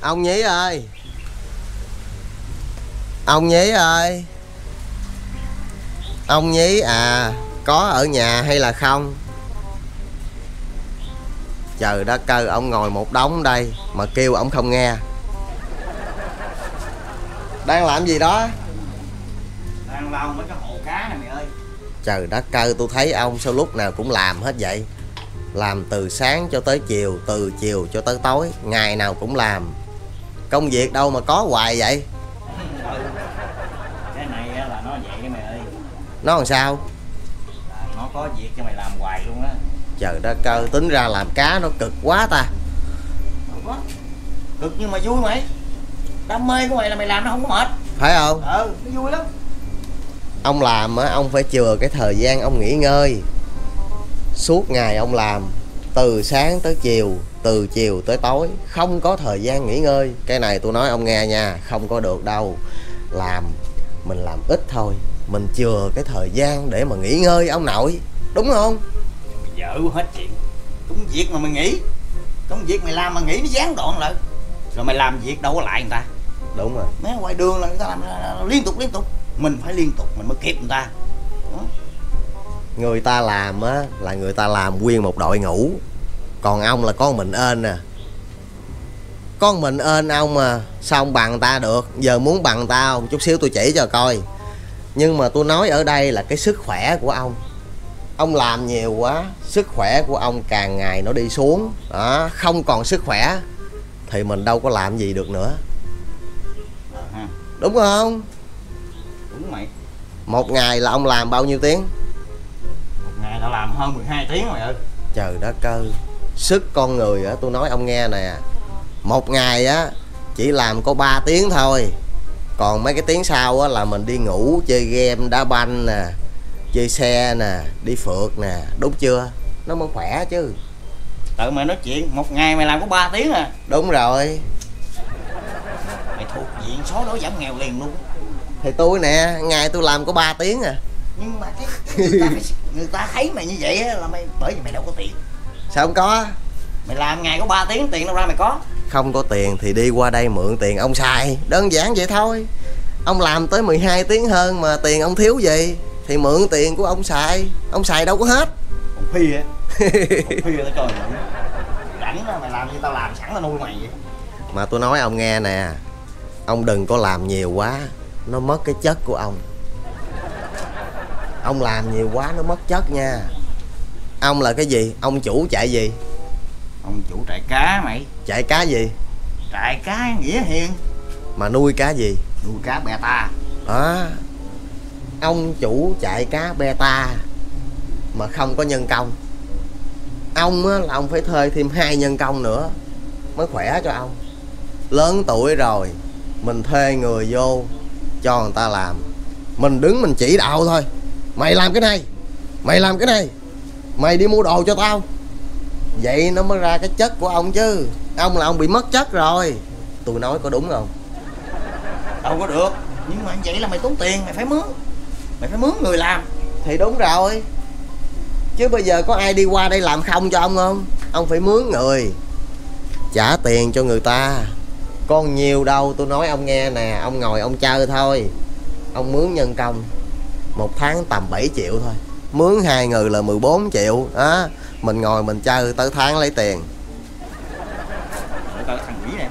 ông nhí ơi. Ông nhí ơi. Ông nhí à có ở nhà hay là không? Trời đất cơ ông ngồi một đống đây mà kêu ông không nghe. Đang làm gì đó? Đang lau mấy cái hồ cá này mày ơi. Trời đất cơ tôi thấy ông sao lúc nào cũng làm hết vậy? Làm từ sáng cho tới chiều từ chiều cho tới tối ngày nào cũng làm công việc đâu mà có hoài vậy? Cái này là nó vậy mày ơi. Nó làm sao? Là nó có việc cho mày làm hoài luôn á. Trời đất cơ tính ra làm cá nó cực quá ta. Có cực nhưng mà vui mày. Đam mê của mày là mày làm nó không có mệt. Phải không? Ừ nó vui lắm. Ông làm á ông phải chừa cái thời gian ông nghỉ ngơi. Suốt ngày ông làm từ sáng tới chiều từ chiều tới tối không có thời gian nghỉ ngơi. Cái này tôi nói ông nghe nha không có được đâu. Làm mình làm ít thôi. Mình chừa cái thời gian để mà nghỉ ngơi ông nội đúng không? Vợ hết chuyện. Công việc mà mày nghỉ. Công việc mày làm mà nghỉ nó gián đoạn lại. Rồi mày làm việc đâu có lại người ta. Đúng rồi. Mấy ngoài đường là người ta làm liên tục liên tục. Mình phải liên tục mình mới kịp người ta. Người ta làm á là người ta làm nguyên một đội ngũ. Còn ông là con mình ên nè con mình ên ông mà sao ông bằng ta được? Giờ muốn bằng ta không chút xíu tôi chỉ cho coi. Nhưng mà tôi nói ở đây là cái sức khỏe của ông. Ông làm nhiều quá sức khỏe của ông càng ngày nó đi xuống. Đó không còn sức khỏe thì mình đâu có làm gì được nữa. Ờ đúng không? Đúng mày. Một ngày là ông làm bao nhiêu tiếng tao làm hơn 12 tiếng ơi trời đất cơ sức con người á tôi nói ông nghe nè một ngày á chỉ làm có 3 tiếng thôi còn mấy cái tiếng sau á là mình đi ngủ chơi game đá banh nè chơi xe nè đi phượt nè đúng chưa? Nó mới khỏe chứ. Tự mày nói chuyện một ngày mày làm có 3 tiếng à. Đúng rồi. Mày thuộc diện số đó giảm nghèo liền luôn. Thì tôi nè ngày tôi làm có 3 tiếng à nhưng mà cái người ta, phải, người ta thấy mày như vậy á là mày bởi vì mày đâu có tiền. Sao không có? Mày làm ngày có 3 tiếng tiền đâu ra mày có. Không có tiền thì đi qua đây mượn tiền ông xài. Đơn giản vậy thôi. Ông làm tới 12 tiếng hơn mà tiền ông thiếu gì? Thì mượn tiền của ông xài. Ông xài đâu có hết. Còn phi á. Còn phi tao trời rảnh á mày làm như tao làm sẵn tao nuôi mày vậy. Mà tôi nói ông nghe nè. Ông đừng có làm nhiều quá. Nó mất cái chất của ông ông làm nhiều quá nó mất chất nha. Ông là cái gì? Ông chủ chạy gì? Ông chủ trại cá mày. Chạy cá gì? Trại cá nghĩa hiền. Mà nuôi cá gì? Nuôi cá beta đó. Ông chủ chạy cá beta mà không có nhân công. Ông á, là ông phải thuê thêm hai nhân công nữa mới khỏe cho ông. Lớn tuổi rồi mình thuê người vô cho người ta làm. Mình đứng mình chỉ đạo thôi mày làm cái này. Mày làm cái này. Mày đi mua đồ cho tao. Vậy nó mới ra cái chất của ông chứ. Ông là ông bị mất chất rồi. Tôi nói có đúng không? Đâu có được. Nhưng mà vậy là mày tốn tiền mày phải mướn. Mày phải mướn người làm. Thì đúng rồi. Chứ bây giờ có ai đi qua đây làm không cho ông không? Ông phải mướn người. Trả tiền cho người ta. Con nhiều đâu tôi nói ông nghe nè. Ông ngồi ông chơi thôi. Ông mướn nhân công một tháng tầm 7 triệu thôi. Mướn hai người là 14 triệu. Đó mình ngồi mình chơi tới tháng lấy tiền. Để coi thằng nghĩ nè.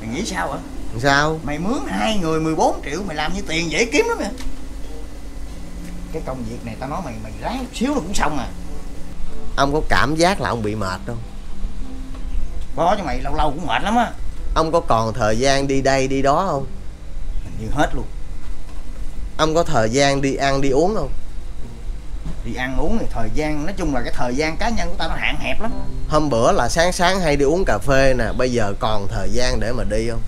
Mày nghĩ sao hả? Sao? Mày mướn hai người 14 triệu mày làm như tiền dễ kiếm lắm nè. Cái công việc này tao nói mày mày ráng xíu là cũng xong à. Ông có cảm giác là ông bị mệt không? Có cho mày lâu lâu cũng mệt lắm á. Ông có còn thời gian đi đây đi đó không? Hình như hết luôn ông có thời gian đi ăn đi uống không? Đi ăn uống thì thời gian nói chung là cái thời gian cá nhân của tao nó hạn hẹp lắm. Hôm bữa là sáng sáng hay đi uống cà phê nè bây giờ còn thời gian để mà đi không?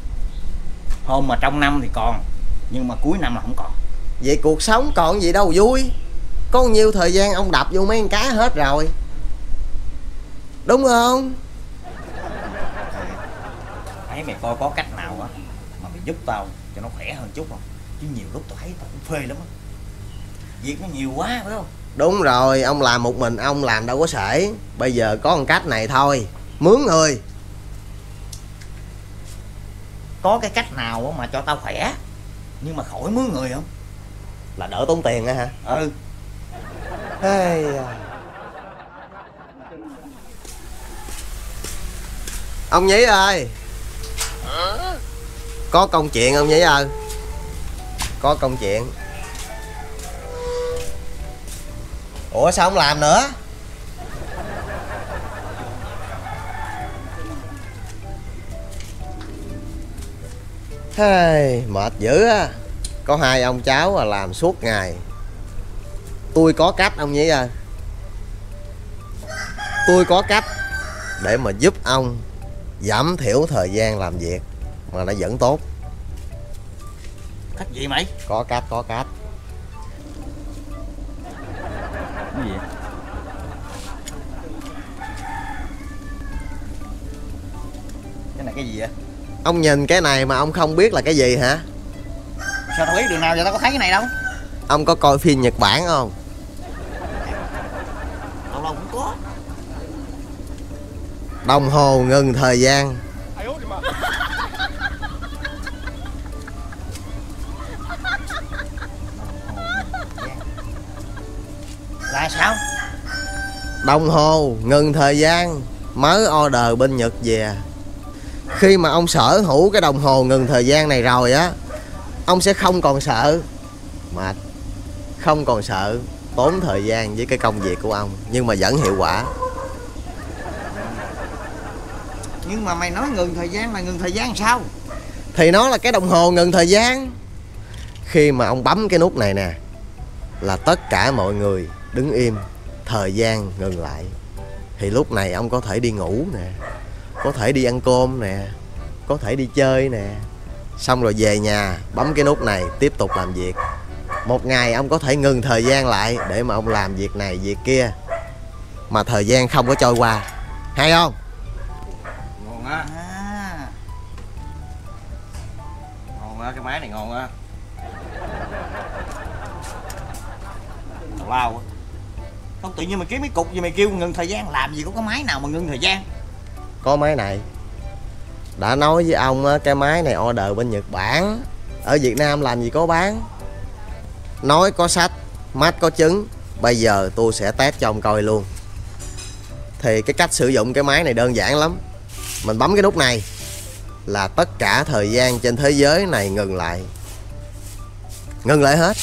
Hôm mà trong năm thì còn nhưng mà cuối năm là không còn. Vậy cuộc sống còn gì đâu vui. Có nhiêu thời gian ông đập vô mấy con cá hết rồi. Đúng không? Thấy mày coi có cách nào á mà mày giúp tao cho nó khỏe hơn chút không chứ nhiều lúc tao thấy tao cũng phê lắm á. Việc nó nhiều quá phải không? Đúng rồi ông làm một mình ông làm đâu có sể. Bây giờ có một cách này thôi. Mướn người. Có cái cách nào á mà cho tao khỏe nhưng mà khỏi mướn người không? Là đỡ tốn tiền á hả? Ừ. Hey. à. Ông Nhí ơi. Có công chuyện ông Nhí ơi có công chuyện. Ủa sao không làm nữa? Hey, Mệt dữ á. Có hai ông cháu là làm suốt ngày. Tôi có cách ông nhí ơi. Tôi có cách để mà giúp ông giảm thiểu thời gian làm việc mà nó vẫn tốt cách gì mày? Có cách có cách. Cái gì cái này cái gì vậy? Ông nhìn cái này mà ông không biết là cái gì hả? Sao tao biết đường nào giờ tao có thấy cái này đâu? Ông có coi phim nhật bản không? Lâu lâu cũng có. Đồng hồ ngừng thời gian là sao? Đồng hồ ngừng thời gian mới order bên nhật về. Khi mà ông sở hữu cái đồng hồ ngừng thời gian này rồi á ông sẽ không còn sợ. Mệt không còn sợ tốn thời gian với cái công việc của ông nhưng mà vẫn hiệu quả. Nhưng mà mày nói ngừng thời gian là ngừng thời gian sao? Thì nó là cái đồng hồ ngừng thời gian. Khi mà ông bấm cái nút này nè là tất cả mọi người đứng im, thời gian ngừng lại. Thì lúc này ông có thể đi ngủ nè, có thể đi ăn cơm nè, có thể đi chơi nè. Xong rồi về nhà, bấm cái nút này, tiếp tục làm việc. Một ngày ông có thể ngừng thời gian lại để mà ông làm việc này, việc kia. Mà thời gian không có trôi qua. Hay không? Ngon á à. ngon á cái máy này ngon á tào lao á không tự nhiên mày kiếm cái cục gì mày kêu ngừng thời gian làm gì có cái máy nào mà ngừng thời gian. Có máy này. Đã nói với ông á, cái máy này order bên Nhật Bản. Ở Việt Nam làm gì có bán. Nói có sách mắt có chứng. Bây giờ tôi sẽ test cho ông coi luôn. Thì cái cách sử dụng cái máy này đơn giản lắm. Mình bấm cái nút này là tất cả thời gian trên thế giới này ngừng lại. Ngừng lại hết.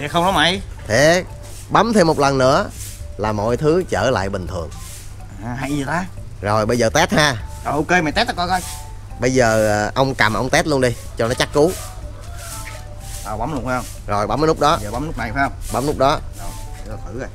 Thiệt không đó mày? Thiệt bấm thêm một lần nữa là mọi thứ trở lại bình thường. À, hay gì ta? Rồi bây giờ test ha. Rồi ok mày test tao coi coi. Bây giờ à, ông cầm ông test luôn đi cho nó chắc cú. Tao bấm luôn phải không? Rồi bấm cái nút đó. Giờ bấm nút này phải không? Bấm nút đó. Rồi thử coi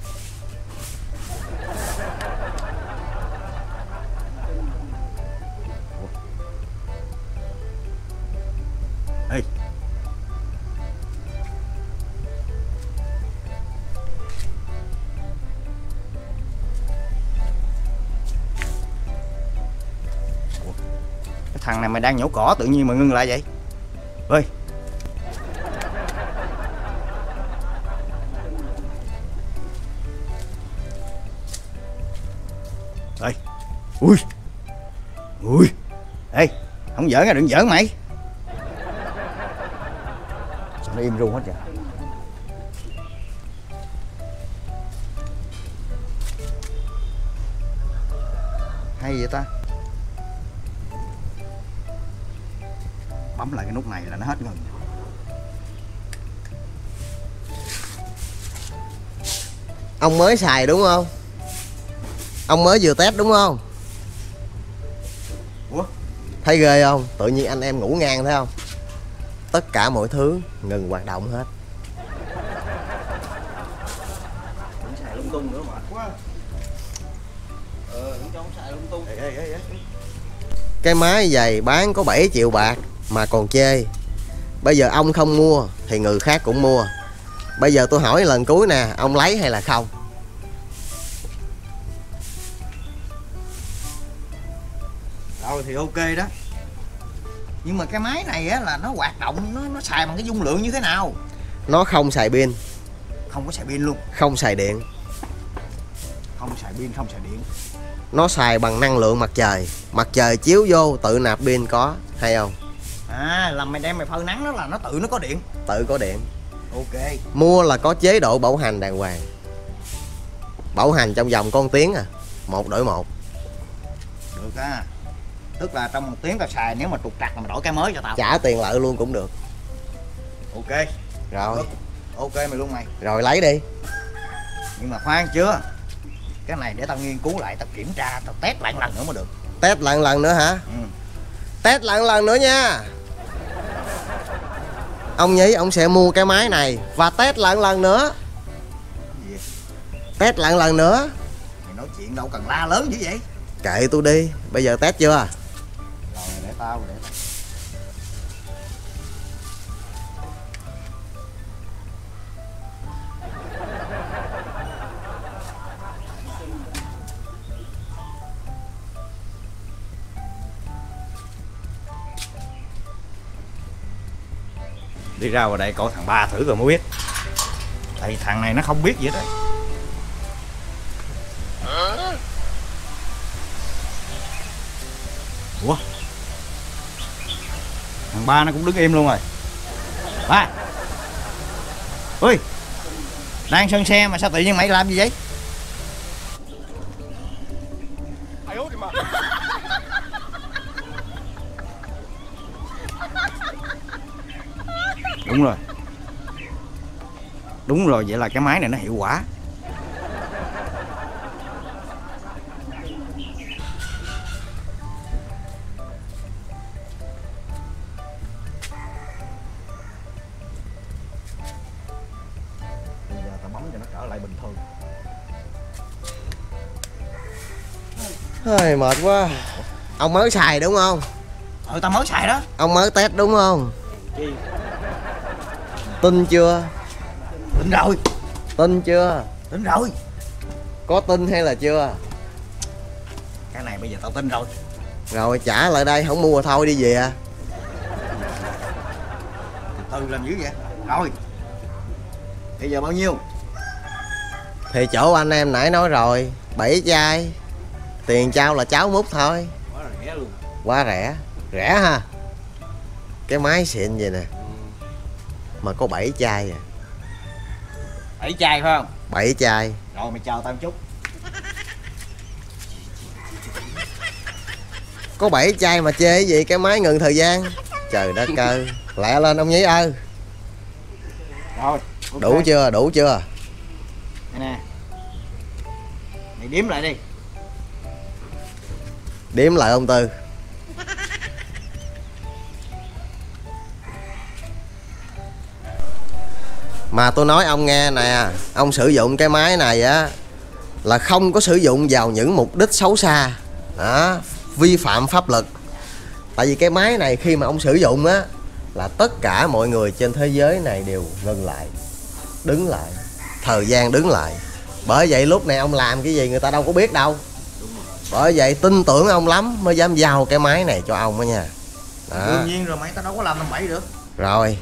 mày đang nhổ cỏ, tự nhiên mà ngưng lại vậy? Ơi! Ơi ui! Ui! Ê! Không giỡn à đừng giỡn mày! Sao nó im ru hết vậy? Hay vậy ta? Bấm lại cái nút này là nó hết ngừng. Ông mới xài đúng không? Ông mới vừa test đúng không? Ủa? Thấy ghê không? Tự nhiên anh em ngủ ngang thấy không? Tất cả mọi thứ ngừng hoạt động hết. Đừng xài lung tung nữa mệt quá. Ờ, đừng cho ông xài lung tung. Ê, ê, ê, ê. cái máy giày bán có 7 triệu bạc mà còn chê. Bây giờ ông không mua thì người khác cũng mua. Bây giờ tôi hỏi lần cuối nè ông lấy hay là không? Rồi thì ok đó. Nhưng mà cái máy này á là nó hoạt động Nó nó xài bằng cái dung lượng như thế nào? Nó không xài pin. Không có xài pin luôn. Không xài điện. Không xài pin, không xài điện. Nó xài bằng năng lượng mặt trời. Mặt trời chiếu vô tự nạp pin có hay không à là mày đem mày phơi nắng đó là nó tự nó có điện. Tự có điện. Ok. Mua là có chế độ bảo hành đàng hoàng. Bảo hành trong vòng con tiếng à. Một đổi một. Được á. Tức là trong một tiếng tao xài nếu mà trục trặc là mày đổi cái mới cho tao. Trả tiền lại luôn cũng được. Ok. Rồi. Được. ok mày luôn mày. Rồi lấy đi. Nhưng mà khoan chưa. Cái này để tao nghiên cứu lại tao kiểm tra tao test lại một lần nữa mới được. Test lại một lần nữa hả? Ừ. test lại một lần nữa nha ông nhí ông sẽ mua cái máy này. Và test lại một lần nữa. Gì? Test lại một lần nữa. Mày nói chuyện đâu cần la lớn dữ vậy? Kệ tôi đi. Bây giờ test chưa? Rồi để tao để tao đi ra ngoài đây coi thằng ba thử rồi mới biết. Tại thằng này nó không biết gì hết đấy ủa? Thằng ba nó cũng đứng im luôn rồi. Ba! Ui! Đang sân xe mà sao tự nhiên mày làm gì vậy? Đúng rồi. Đúng rồi vậy là cái máy này nó hiệu quả. Bây giờ tao bấm cho nó trở lại bình thường. Hơi mệt quá. Ông mới xài đúng không? Ừ tao mới xài đó. Ông mới test đúng không tin chưa? Tin rồi. Tin chưa? Tin rồi. Có tin hay là chưa? Cái này bây giờ tao tin rồi. Rồi trả lại đây không mua thôi đi về. Từ từ làm dữ vậy? Rồi. Bây giờ bao nhiêu? Thì chỗ anh em nãy nói rồi bảy chai. Tiền trao là cháo múc thôi. Quá rẻ luôn. Quá rẻ. Rẻ ha. Cái máy xịn vậy nè mà có 7 chai à. Bảy chai phải không? 7 chai. Rồi mày chờ tao một chút. Có 7 chai mà chê cái gì? Cái máy ngừng thời gian. Trời đất cơ lẹ lên ông nhí ơi. Rồi ok. đủ chưa? Đủ chưa? Đây nè. Mày đếm lại đi. Đếm lại ông tư mà tôi nói ông nghe nè ông sử dụng cái máy này á là không có sử dụng vào những mục đích xấu xa. Đó vi phạm pháp luật. Tại vì cái máy này khi mà ông sử dụng á là tất cả mọi người trên thế giới này đều ngừng lại đứng lại thời gian đứng lại. Bởi vậy lúc này ông làm cái gì người ta đâu có biết đâu. Bởi vậy tin tưởng ông lắm mới dám giao cái máy này cho ông đó nha. Đó. Đương nhiên rồi mày tao đâu có làm làm bậy được. Rồi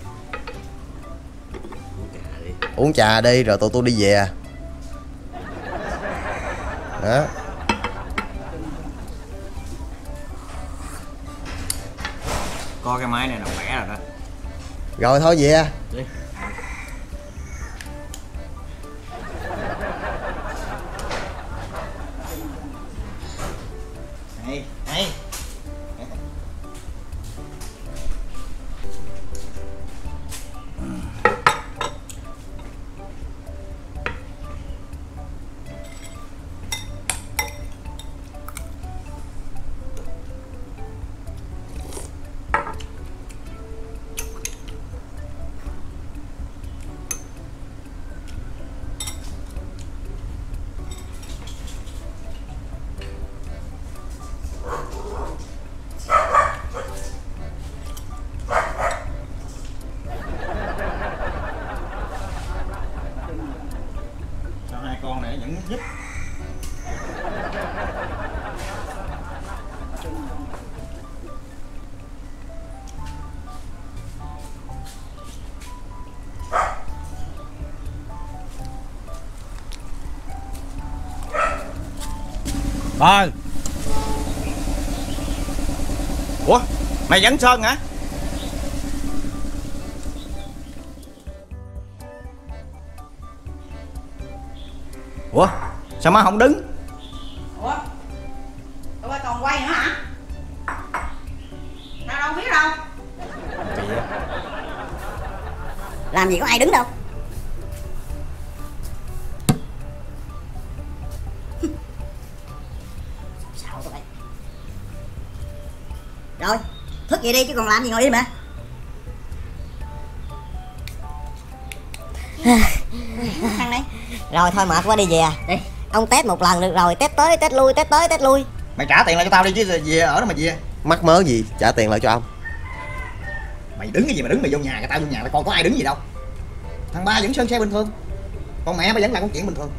uống trà đi rồi tụi tôi đi về. Đó. Coi cái máy này là khỏe rồi đó. Rồi thôi về. Đi Ờ. Ủa mày vẫn Sơn hả? Ủa sao má không đứng? Ủa? Tụi bay còn quay nữa hả? Tao đâu biết đâu. Làm gì có ai đứng đâu? Vậy đi chứ còn làm gì ngồi im hả? Thằng này Rồi thôi mệt quá đi về. Đi. Ông test một lần được rồi Test tới test lui test tới test lui. Mày trả tiền lại cho tao đi chứ về ở đó mà về. Mắc mớ gì? Trả tiền lại cho ông. Mày đứng cái gì mà đứng mày vô nhà tao vô nhà tao coi có ai đứng gì đâu. Thằng ba vẫn sơn xe bình thường. Con mẹ bà vẫn làm con chuyện bình thường.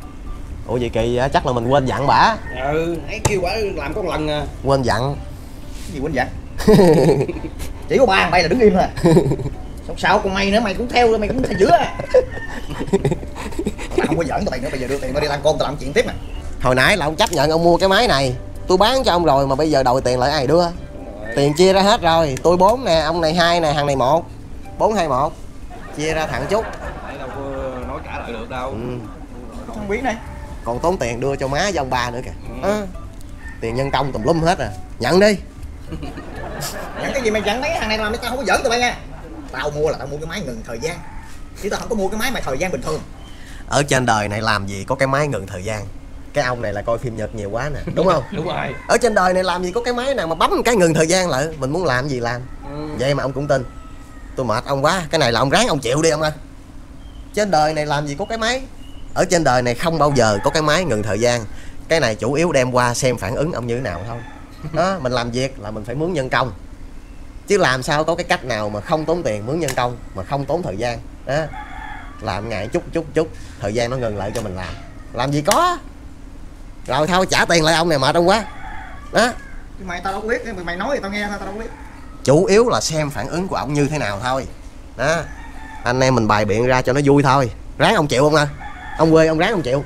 Ủa vậy kỳ chắc là mình quên dặn bả ừ ấy kêu quả làm có một lần à. Quên dặn. Cái gì quên vậy chỉ có ba thằng bay là đứng im thôi. À. sao sao con mày nữa mày cũng theo mày cũng theo giữa à tao không có giỡn tụi mày nữa bây giờ đưa tiền tao đi ăn cơm tao làm chuyện tiếp nè. Hồi nãy là ông chấp nhận ông mua cái máy này. Tôi bán cho ông rồi mà bây giờ đòi tiền lại ai đưa? Tiền chia ra hết rồi. Tôi bốn nè ông này hai nè hàng này một. Bốn hai một. Chia ra thẳng chút. Nãy đâu có nói trả lại được đâu. Ừ. không biết này. Còn tốn tiền đưa cho má với ông ba nữa kìa. Ờ. tiền nhân công tùm lum hết à. Nhận đi nhận cái gì mày nhận mấy cái thằng này làm tao không có giỡn tụi bay nha. Tao mua là tao mua cái máy ngừng thời gian. Chứ tao không có mua cái máy mà thời gian bình thường. Ở trên đời này làm gì có cái máy ngừng thời gian? Cái ông này là coi phim nhật nhiều quá nè đúng không? Đúng rồi. Ở trên đời này làm gì có cái máy nào mà bấm cái ngừng thời gian lại? Mình muốn làm gì làm? Ừ. vậy mà ông cũng tin. Tôi mệt ông quá cái này là ông ráng ông chịu đi ông ơi. Trên đời này làm gì có cái máy? Ở trên đời này không bao giờ có cái máy ngừng thời gian. Cái này chủ yếu đem qua xem phản ứng ông như thế nào thôi đó mình làm việc là mình phải mướn nhân công chứ làm sao có cái cách nào mà không tốn tiền mướn nhân công mà không tốn thời gian. Đó. Làm ngày chút chút chút thời gian nó ngừng lại cho mình làm. Làm gì có. Rồi thôi trả tiền lại ông này mệt ông quá. Đó. Chứ mày tao đâu biết mày, mày nói thì tao nghe thôi tao đâu biết. Chủ yếu là xem phản ứng của ông như thế nào thôi. Đó. Anh em mình bài biện ra cho nó vui thôi. Ráng ông chịu không ơi ông quê ông ráng ông chịu